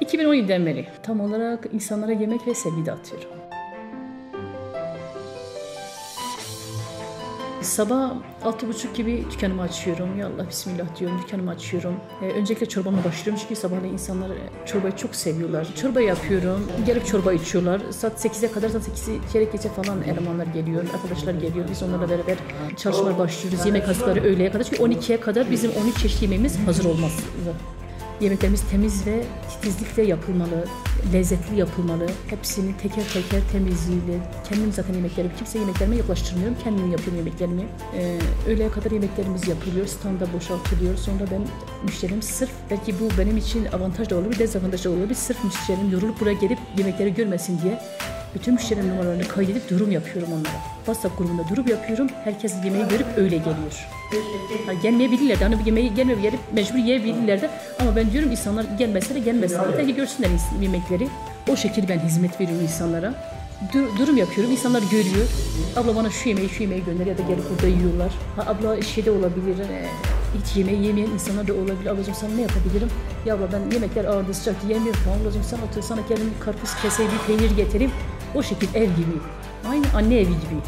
2017'den beri tam olarak insanlara yemek ve sevgi dağıtıyorum. Sabah altı buçuk gibi dükkanımı açıyorum. Ya Allah bismillah diyorum dükkanımı açıyorum. Ee, öncelikle çorbama başlıyorum çünkü sabahleyin insanlar e, çorbayı çok seviyorlar. Çorba yapıyorum. Gelip çorba içiyorlar. Saat 8'e kadar saat 8'i çeyrek geçe falan elemanlar geliyor. Arkadaşlar geliyor. Biz onlarla beraber çalışmalar başlıyoruz. Yemek hazırları öğleye kadar. Çünkü 12'ye kadar bizim 13 çeşit yemeğimiz hazır olmaz. Yemeklerimiz temiz ve titizlikle yapılmalı, lezzetli yapılmalı. Hepsini teker teker temizliğiyle, kendim zaten yemeklerimi, kimse yemeklerime yaklaştırmıyorum. Kendim yapıyorum yemeklerimi. Ee, öğleye kadar yemeklerimiz yapılıyor, standa boşaltılıyor. Sonra ben müşterim sırf, belki bu benim için avantaj da olabilir, dezavantaj da olabilir. Sırf müşterim yorulup buraya gelip yemekleri görmesin diye bütün müşteri numaralarını kaydedip durum yapıyorum onlara. WhatsApp grubunda durum yapıyorum. Herkes yemeği görüp öyle geliyor. Ha, gelmeyebilirler de hani bir yemeği gelmeye gelip mecbur yiyebilirler de ama ben diyorum insanlar gelmese de gelmesin. Yeter ki görsünler yemekleri. O şekilde ben hizmet veriyorum insanlara. Du- durum yapıyorum. İnsanlar görüyor. Abla bana şu yemeği şu yemeği gönder ya da gelip burada yiyorlar. Ha, abla şeyde olabilir. e, hiç yemeği yemeyen insanlar da olabilir. Ablacığım sana ne yapabilirim? Ya abla ben yemekler ağırdı sıcaktı yemiyorum. Tamam ablacığım sen otur sana kendim karpuz keseyim bir peynir getireyim. O şekilde ev gibi. Aynı anne evi gibi.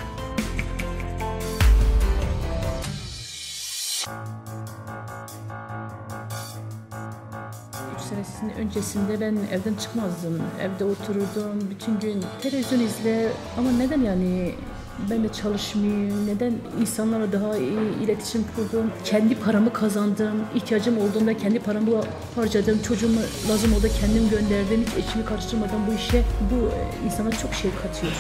Üç senesinin öncesinde ben evden çıkmazdım. Evde otururdum bütün gün televizyon izle. Ama neden yani ben de çalışmayayım, neden insanlarla daha iyi iletişim kurdum, kendi paramı kazandım, ihtiyacım olduğunda kendi paramı harcadım, çocuğumu lazım oldu. Kendim gönderdim, hiç eşimi karıştırmadan bu işe, bu e, insana çok şey katıyor.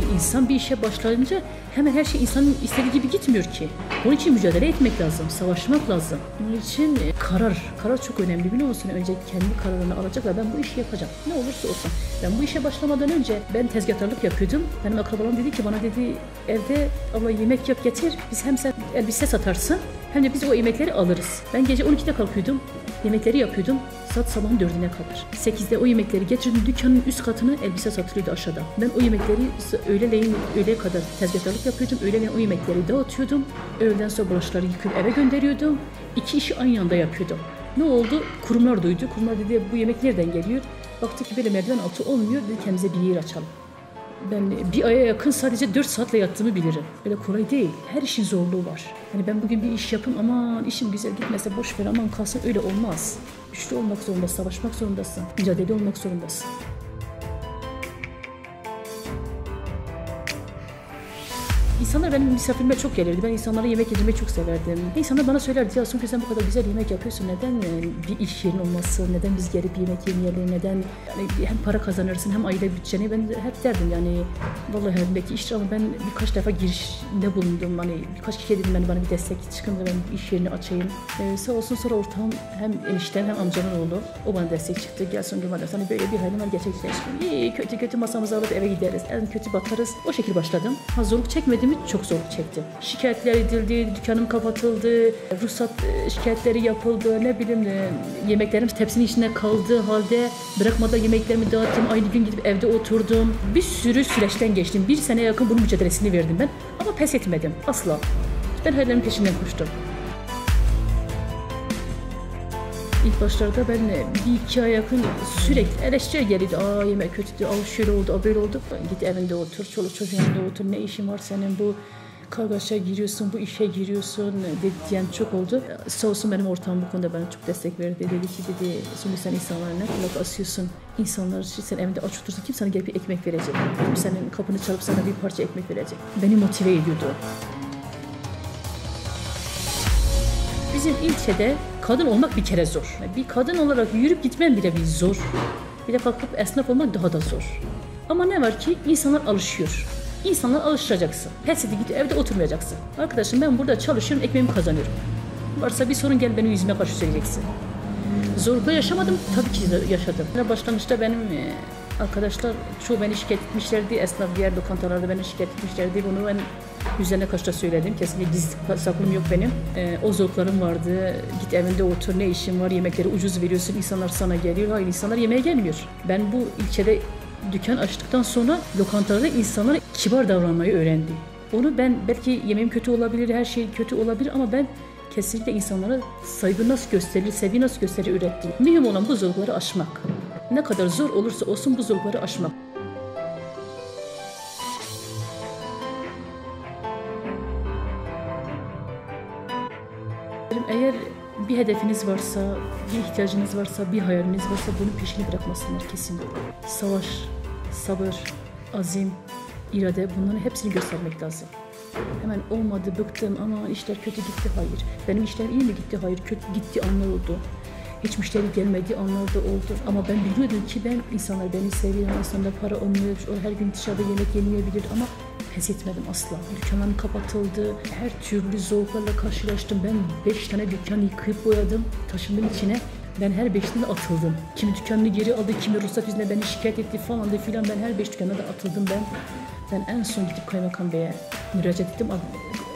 Yani İnsan bir işe başlayınca hemen her şey insanın istediği gibi gitmiyor ki. Onun için mücadele etmek lazım, savaşmak lazım. Onun için e, karar, karar çok önemli biliyor musun? Önce kendi kararını alacak ve ben bu işi yapacağım. Ne olursa olsun. Ben bu işe başlamadan önce ben tezgahtarlık yapıyordum. Benim akrabalarım dedi ki bana dedi evde abla yemek yap getir. Biz hem sen elbise satarsın hem de biz o yemekleri alırız. Ben gece 12'de kalkıyordum. Yemekleri yapıyordum. Saat sabahın dördüne kadar. 8'de o yemekleri getirdim. Dükkanın üst katını elbise satılıyordu aşağıda. Ben o yemekleri öğleleyin öğleye kadar tezgahtarlık yapıyordum. Öğleleyin o yemekleri dağıtıyordum. Öğleden sonra bulaşıkları yıkıp eve gönderiyordum. İki işi aynı anda yapıyordum. Ne oldu? Kurumlar duydu. Kurumlar dedi bu yemek nereden geliyor? Baktı ki böyle merdiven altı olmuyor. Dedi kendimize bir yer açalım. Ben bir aya yakın sadece 4 saatle yattığımı bilirim. Öyle kolay değil. Her işin zorluğu var. Hani ben bugün bir iş yapayım aman işim güzel gitmese boş ver aman kalsın öyle olmaz. Güçlü olmak zorundasın, savaşmak zorundasın, mücadele olmak zorundasın. İnsanlar benim misafirime çok gelirdi. Ben insanlara yemek yedirmeyi çok severdim. İnsanlar bana söylerdi ya Songül sen bu kadar güzel yemek yapıyorsun. Neden bir iş yerin olması? Neden biz gelip yemek yemeyelim? Neden yani hem para kazanırsın hem aile bütçeni? Ben hep derdim yani vallahi belki iş ama ben birkaç defa girişinde bulundum. Hani birkaç kişiye dedim hani bana bir destek çıkın da ben iş yerini açayım. Ee, sağ olsun sonra ortağım hem eniştem hem amcamın oğlu o bana destek çıktı. Gel Songül bana sana böyle bir halim var gerçekleştim. İyi kötü kötü masamızı alıp eve gideriz. En kötü batarız. O şekilde başladım. Ha zorluk çekmedim mi? Çok zorluk çektim. Şikayetler edildi, dükkanım kapatıldı, ruhsat e, şikayetleri yapıldı, ne bileyim e, yemeklerim tepsinin içinde kaldığı halde bırakmadan yemeklerimi dağıttım. Aynı gün gidip evde oturdum. Bir sürü süreçten geçtim. Bir sene yakın bunun mücadelesini verdim ben. Ama pes etmedim. Asla. Ben hayallerimin peşinden koştum. İlk başlarda ben e, bir iki ay yakın sürekli eleştiri gelirdi. Aa yemek kötüydü, aa şöyle oldu, aa böyle oldu. Git evinde otur, çoluk çocuğun yanında otur. Ne işin var senin bu kargaşa giriyorsun, bu işe giriyorsun dedi, diyen çok oldu. Sağ olsun benim ortağım bu konuda bana çok destek verdi. Dedi ki dedi, şimdi sen insanlara ne kulak asıyorsun? İnsanlar için sen evinde aç otursa kim sana gelip bir ekmek verecek? Kim senin kapını çalıp sana bir parça ekmek verecek? Beni motive ediyordu. Bizim ilçede kadın olmak bir kere zor. Bir kadın olarak yürüp gitmen bile bir zor. Bir de kalkıp esnaf olmak daha da zor. Ama ne var ki insanlar alışıyor. İnsanlar alışacaksın. Pes edip evde oturmayacaksın. Arkadaşım ben burada çalışıyorum, ekmeğimi kazanıyorum. Varsa bir sorun gel benim yüzüme karşı söyleyeceksin. Zorlukla yaşamadım, tabii ki yaşadım. Başlangıçta benim e, arkadaşlar çoğu beni şikayet etmişlerdi. Esnaf diğer lokantalarda beni şikayet etmişlerdi. Bunu ben yüzlerine karşı da söyledim. Kesinlikle gizli saklım yok benim. E, o zorluklarım vardı. Git evinde otur, ne işin var, yemekleri ucuz veriyorsun, insanlar sana geliyor. Hayır, insanlar yemeğe gelmiyor. Ben bu ilçede dükkan açtıktan sonra lokantalarda insanlara kibar davranmayı öğrendim. Onu ben belki yemeğim kötü olabilir, her şey kötü olabilir ama ben Kesinlikle insanlara saygı nasıl gösterilir, sevgi nasıl gösterilir ürettiği. Mühim olan bu zorlukları aşmak. Ne kadar zor olursa olsun bu zorlukları aşmak. Eğer bir hedefiniz varsa, bir ihtiyacınız varsa, bir hayaliniz varsa bunun peşini bırakmasınlar kesinlikle. Savaş, sabır, azim, irade bunların hepsini göstermek lazım. Hemen olmadı, bıktım ama işler kötü gitti, hayır. Benim işler iyi mi gitti, hayır. Kötü gitti anlar oldu. Hiç müşteri gelmedi anlar da oldu. Ama ben biliyordum ki ben insanlar beni seviyor, insanlar para olmuyor, o her gün dışarıda yemek yemeyebilir ama pes etmedim asla. Dükkanlarım kapatıldı, her türlü zorluklarla karşılaştım. Ben beş tane dükkan yıkayıp boyadım, taşındım içine. Ben her beşinde atıldım. Kimi dükkanını geri aldı, kimi ruhsat yüzüne beni şikayet etti falan da filan. Ben her beş dükkana da atıldım ben. Ben en son gidip Kaymakam Bey'e müracaat ettim.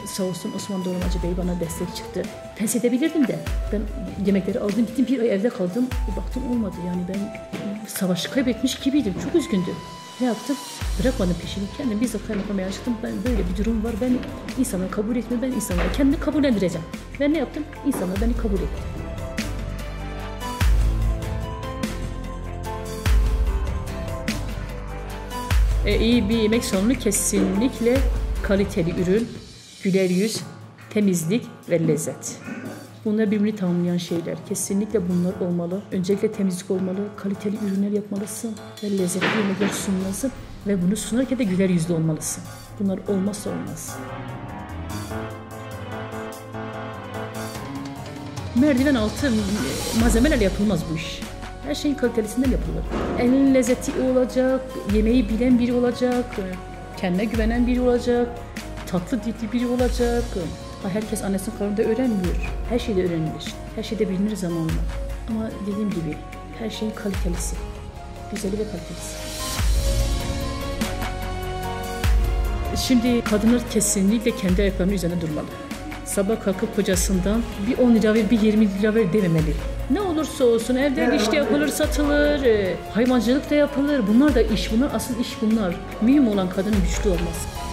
Sağ olsun Osman Doğramacı Bey bana destek çıktı. Pes edebilirdim de. Ben yemekleri aldım gittim bir ay evde kaldım. Baktım olmadı yani ben savaşı kaybetmiş gibiydim. Çok üzgündüm. Ne yaptım? Bırakmadım peşini. Kendim bizzat kaymakam bey'e çıktım. Ben böyle bir durum var. Ben insanları kabul etmiyorum. Ben insanları kendimi kabullendireceğim. Ben ne yaptım? İnsanlar beni kabul etti. E, iyi bir yemek salonu kesinlikle kaliteli ürün, güler yüz, temizlik ve lezzet. Bunlar birbirini tamamlayan şeyler. Kesinlikle bunlar olmalı. Öncelikle temizlik olmalı, kaliteli ürünler yapmalısın ve lezzetli yemekler sunmalısın ve bunu sunarken de güler yüzlü olmalısın. Bunlar olmazsa olmaz. Merdiven altı malzemelerle yapılmaz bu iş. Her şeyin kalitesinden yapılır. Elin lezzeti olacak, yemeği bilen biri olacak, kendine güvenen biri olacak, tatlı dilli biri olacak. Ha, herkes annesinin karnında öğrenmiyor. Her şeyde öğrenilir. Her şeyde bilinir zamanla. Ama dediğim gibi her şeyin kalitelisi. Güzeli ve kalitesi. Şimdi kadınlar kesinlikle kendi ayaklarının üzerine durmalı. Sabah kalkıp kocasından bir 10 lira ver, bir 20 lira ver dememeli. Ne olursa olsun evde işte yapılır, satılır, e, hayvancılık da yapılır. Bunlar da iş, bunlar asıl iş bunlar. Mühim olan kadının güçlü olması.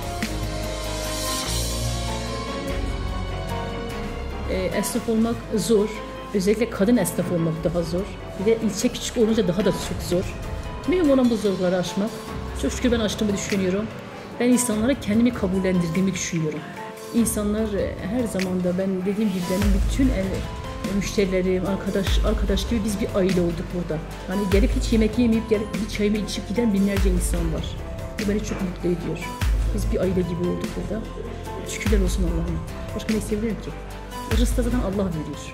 E, esnaf olmak zor. Özellikle kadın esnaf olmak daha zor. Bir de ilçe küçük olunca daha da çok zor. Mühim olan bu zorlukları aşmak. Çok şükür ben aştığımı düşünüyorum. Ben insanlara kendimi kabullendirdiğimi düşünüyorum. İnsanlar e, her zaman da ben dediğim gibi benim bütün ev, müşterilerim, arkadaş arkadaş gibi biz bir aile olduk burada. Hani gelip hiç yemek yemeyip gelip hiç çayımı içip giden binlerce insan var. Bu beni çok mutlu ediyor. Biz bir aile gibi olduk burada. Şükürler olsun Allah'ım. Başka ne isteyebilirim ki? Rızkı zaten Allah veriyor.